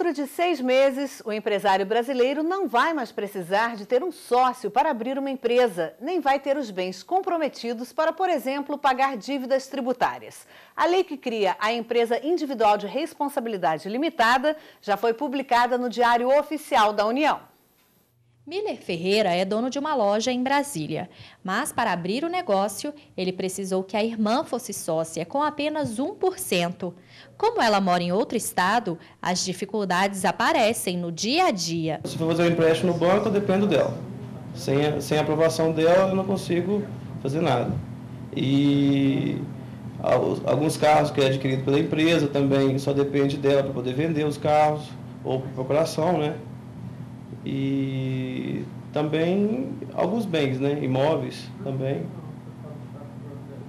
Dentro de seis meses, o empresário brasileiro não vai mais precisar de ter um sócio para abrir uma empresa, nem vai ter os bens comprometidos para, por exemplo, pagar dívidas tributárias. A lei que cria a empresa individual de responsabilidade limitada já foi publicada no Diário Oficial da União. Miller Ferreira é dono de uma loja em Brasília, mas para abrir o negócio, ele precisou que a irmã fosse sócia com apenas 1%. Como ela mora em outro estado, as dificuldades aparecem no dia a dia. Se for fazer um empréstimo no banco, eu dependo dela. Sem sem a aprovação dela, eu não consigo fazer nada. E alguns carros que é adquirido pela empresa também só depende dela para poder vender os carros ou por procuração, né? E também alguns bens, né, imóveis também,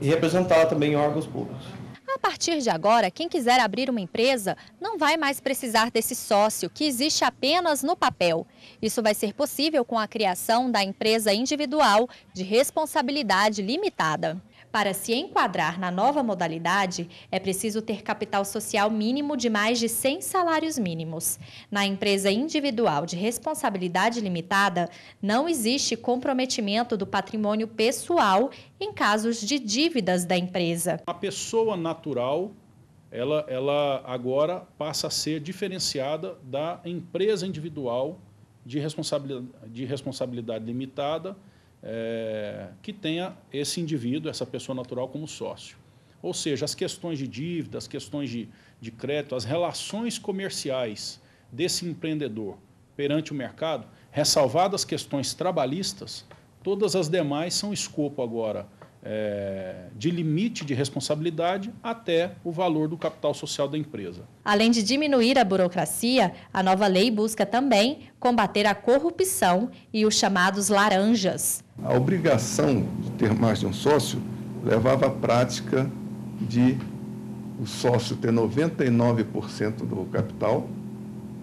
e representá-la também em órgãos públicos. A partir de agora, quem quiser abrir uma empresa não vai mais precisar desse sócio, que existe apenas no papel. Isso vai ser possível com a criação da empresa individual de responsabilidade limitada. Para se enquadrar na nova modalidade, é preciso ter capital social mínimo de mais de 100 salários mínimos. Na empresa individual de responsabilidade limitada, não existe comprometimento do patrimônio pessoal em casos de dívidas da empresa. A pessoa natural ela, ela agora passa a ser diferenciada da empresa individual de responsabilidade, de responsabilidade limitada, é, que tenha esse indivíduo, essa pessoa natural, como sócio. Ou seja, as questões de dívida, as questões de, de crédito, as relações comerciais desse empreendedor perante o mercado, ressalvadas as questões trabalhistas, todas as demais são escopo agora é, de limite de responsabilidade até o valor do capital social da empresa. Além de diminuir a burocracia, a nova lei busca também combater a corrupção e os chamados laranjas. A obrigação de ter mais de um sócio levava à prática de o sócio ter 99% do capital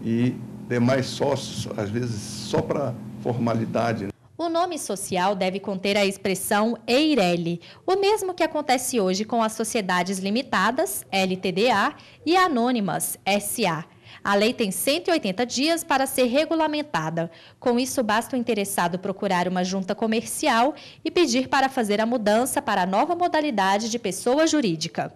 e demais sócios, às vezes só para formalidade. O nome social deve conter a expressão EIRELI, o mesmo que acontece hoje com as sociedades limitadas, LTDA, e anônimas, SA. A lei tem 180 dias para ser regulamentada. Com isso, basta o interessado procurar uma junta comercial e pedir para fazer a mudança para a nova modalidade de pessoa jurídica.